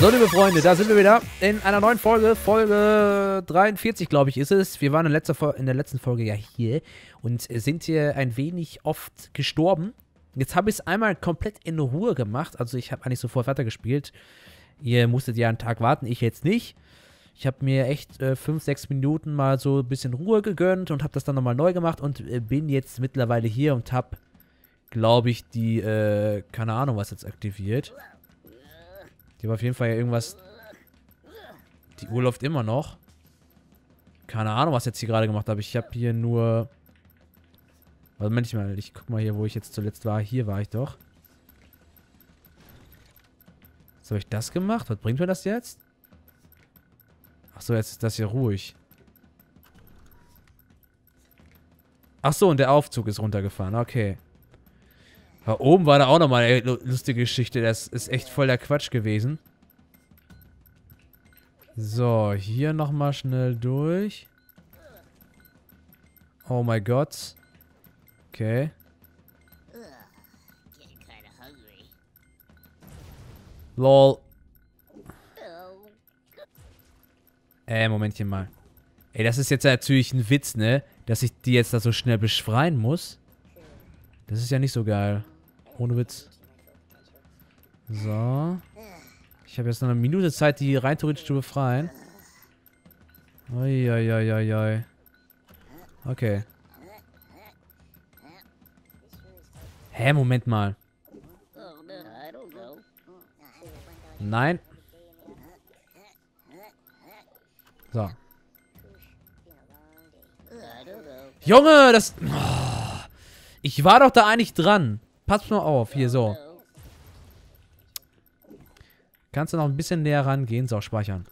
So, liebe Freunde, da sind wir wieder in einer neuen Folge. Folge 43, glaube ich, ist es. Wir waren in, letzter, in der letzten Folge ja hier und sind hier ein wenig oft gestorben. Jetzt habe ich es einmal komplett in Ruhe gemacht. Also ich habe eigentlich sofort weitergespielt. Ihr musstet ja einen Tag warten, ich jetzt nicht. Ich habe mir echt 5, äh, 6 Minuten mal so ein bisschen Ruhe gegönnt und habe das dann nochmal neu gemacht und äh, bin jetzt mittlerweile hier und habe, glaube ich, die, äh, keine Ahnung, was jetzt aktiviert. Die haben auf jeden Fall ja irgendwas... Die Uhr läuft immer noch. Keine Ahnung, was ich jetzt hier gerade gemacht habe. Ich habe hier nur... Also manchmal, ich guck mal hier, wo ich jetzt zuletzt war. Hier war ich doch. So, habe ich das gemacht? Was bringt mir das jetzt? Achso, jetzt ist das hier ruhig. Achso, und der Aufzug ist runtergefahren. Okay. Da oben war da auch nochmal eine lustige Geschichte. Das ist echt voll der Quatsch gewesen. So, hier nochmal schnell durch. Oh mein Gott. Okay. Lol. Äh, Momentchen mal. Ey, das ist jetzt natürlich ein Witz, ne? Dass ich die jetzt da so schnell beschreien muss. Das ist ja nicht so geil. Ohne Witz. So. Ich habe jetzt noch eine Minute Zeit, die rein theoretisch zu befreien. Uiuiuiui. Okay. Hä, Moment mal. Nein. So. Junge, das... Oh, ich war doch da eigentlich dran. Pass mal auf, hier so. Kannst du noch ein bisschen näher rangehen? So, speichern.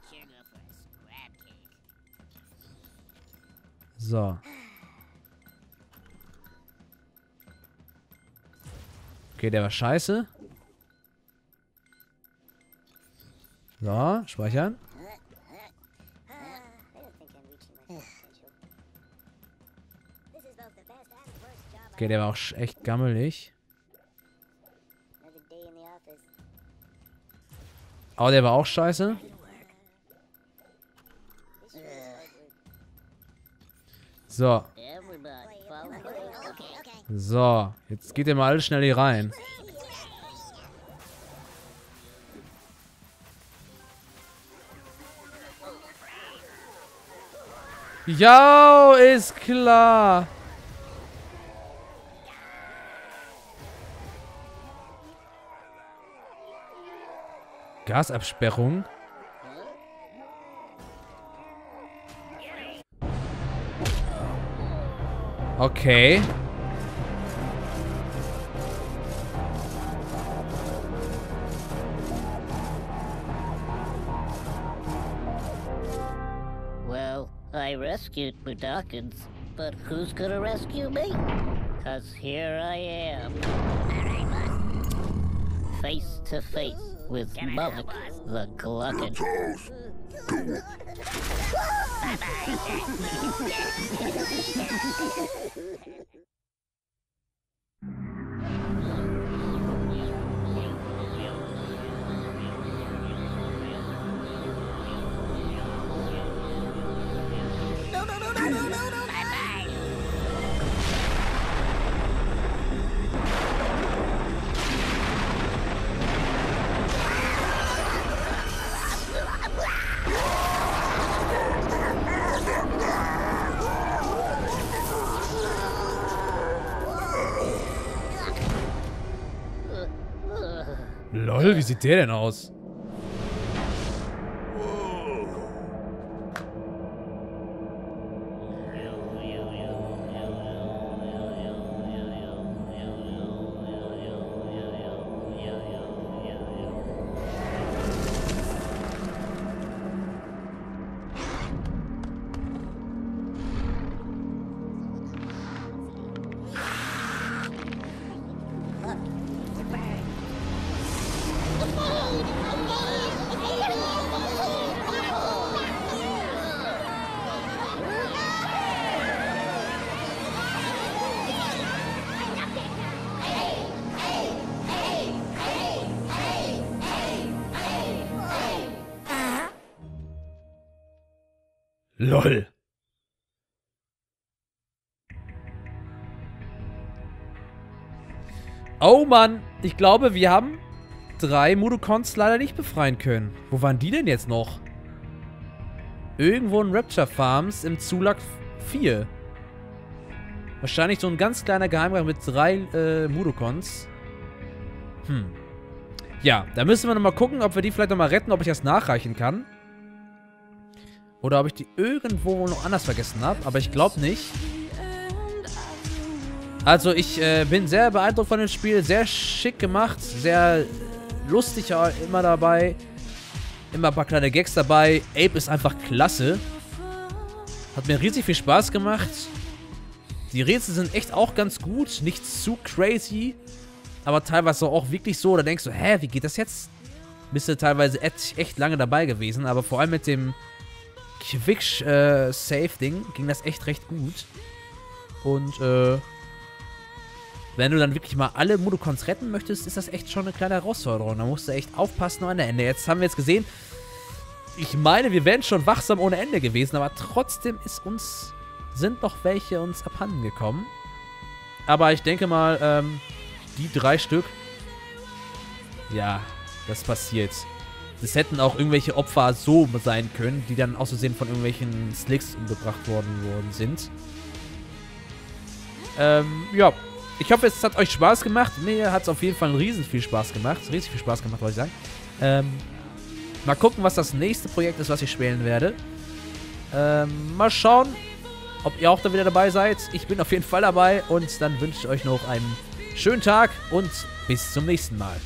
So. Okay, der war scheiße. So, speichern. Okay, der war auch echt gammelig. Aber der war auch scheiße. So. So. Jetzt geht ihr mal alles schnell hier rein. Ja, ist klar. Gasabsperrung. Okay. Well, I rescued Budakins, but who's gonna rescue me? Cause here I am. Face to face with Mullet the Glutton. Lol, wie sieht der denn aus? LOL. Oh Mann, ich glaube, wir haben drei Mudokons leider nicht befreien können. Wo waren die denn jetzt noch? Irgendwo in Rapture Farms im Zulak 4. Wahrscheinlich so ein ganz kleiner Geheimgang mit drei äh, Mudokons. Hm. Ja, da müssen wir nochmal gucken, ob wir die vielleicht nochmal retten, ob ich das nachreichen kann. Oder ob ich die irgendwo noch anders vergessen habe. Aber ich glaube nicht. Also ich äh, bin sehr beeindruckt von dem Spiel. Sehr schick gemacht. Sehr lustig immer dabei. Immer ein paar kleine Gags dabei. Ape ist einfach klasse. Hat mir riesig viel Spaß gemacht. Die Rätsel sind echt auch ganz gut. Nicht zu crazy. Aber teilweise auch wirklich so. Da denkst du, hä, wie geht das jetzt? Bist du teilweise echt, echt lange dabei gewesen. Aber vor allem mit dem Quick-Save-Ding äh, ging das echt recht gut. Und, äh, wenn du dann wirklich mal alle Mudokons retten möchtest, ist das echt schon eine kleine Herausforderung. Da musst du echt aufpassen ohne Ende. Jetzt haben wir jetzt gesehen, ich meine, wir wären schon wachsam ohne Ende gewesen, aber trotzdem ist uns, sind noch welche uns abhanden gekommen. Aber ich denke mal, ähm, die drei Stück, ja, das passiert. Es hätten auch irgendwelche Opfer so sein können, die dann auszusehen von irgendwelchen Slicks umgebracht worden, worden sind. Ähm, ja. Ich hoffe, es hat euch Spaß gemacht. Mir hat es auf jeden Fall riesen viel Spaß gemacht. Riesig viel Spaß gemacht, wollte ich sagen. Ähm, mal gucken, was das nächste Projekt ist, was ich spielen werde. Ähm, mal schauen, ob ihr auch da wieder dabei seid. Ich bin auf jeden Fall dabei und dann wünsche ich euch noch einen schönen Tag und bis zum nächsten Mal.